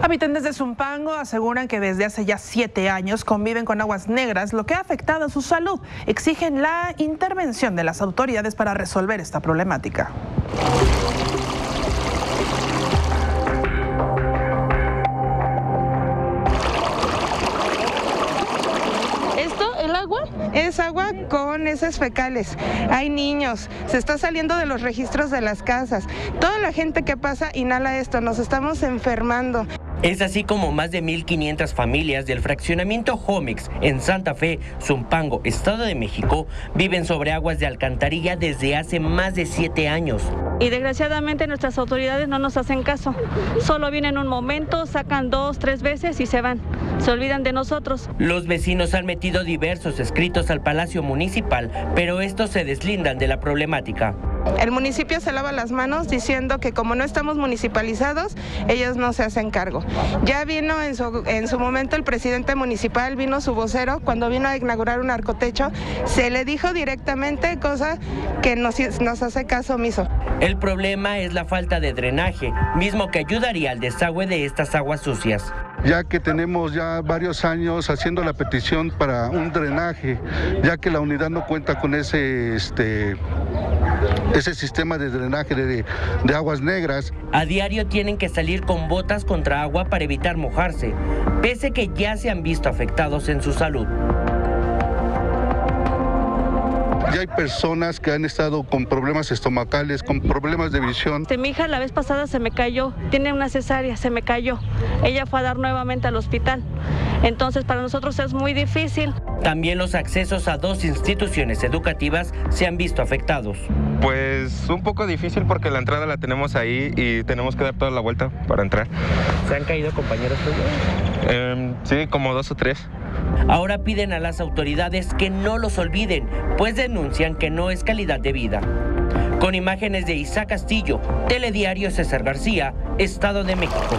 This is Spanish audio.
Habitantes de Zumpango aseguran que desde hace ya siete años conviven con aguas negras, lo que ha afectado a su salud. Exigen la intervención de las autoridades para resolver esta problemática. Esto, el agua, es agua con heces fecales. Hay niños, se está saliendo de los registros de las casas. Toda la gente que pasa inhala esto, nos estamos enfermando. Es así como más de 1.500 familias del fraccionamiento Homex en Santa Fe, Zumpango, Estado de México, viven sobre aguas de alcantarilla desde hace más de siete años. Y desgraciadamente nuestras autoridades no nos hacen caso. Solo vienen un momento, sacan dos, tres veces y se van. Se olvidan de nosotros. Los vecinos han metido diversos escritos al Palacio Municipal, pero estos se deslindan de la problemática. El municipio se lava las manos diciendo que como no estamos municipalizados, ellos no se hacen cargo. Ya vino en su, en su momento el presidente municipal, vino su vocero, cuando vino a inaugurar un arcotecho, se le dijo directamente cosa que nos, nos hace caso omiso. El problema es la falta de drenaje, mismo que ayudaría al desagüe de estas aguas sucias ya que tenemos ya varios años haciendo la petición para un drenaje, ya que la unidad no cuenta con ese este ese sistema de drenaje de, de, aguas negras. A diario tienen que salir con botas contra agua para evitar mojarse, pese que ya se han visto afectados en su salud. Ya hay personas que han estado con problemas estomacales, con problemas de visión. Mi hija la vez pasada se me cayó, tiene una cesárea, se me cayó. Ella fue a dar nuevamente al hospital. Entonces para nosotros es muy difícil. También los accesos a dos instituciones educativas se han visto afectados. Pues un poco difícil porque la entrada la tenemos ahí y tenemos que dar toda la vuelta para entrar. ¿Se han caído compañeros tuyos? Eh, sí, como dos o tres. Ahora piden a las autoridades que no los olviden, pues denuncian que no es calidad de vida. Con imágenes de Isaac Castillo, Telediario César García, Estado de México.